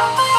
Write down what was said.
Bye.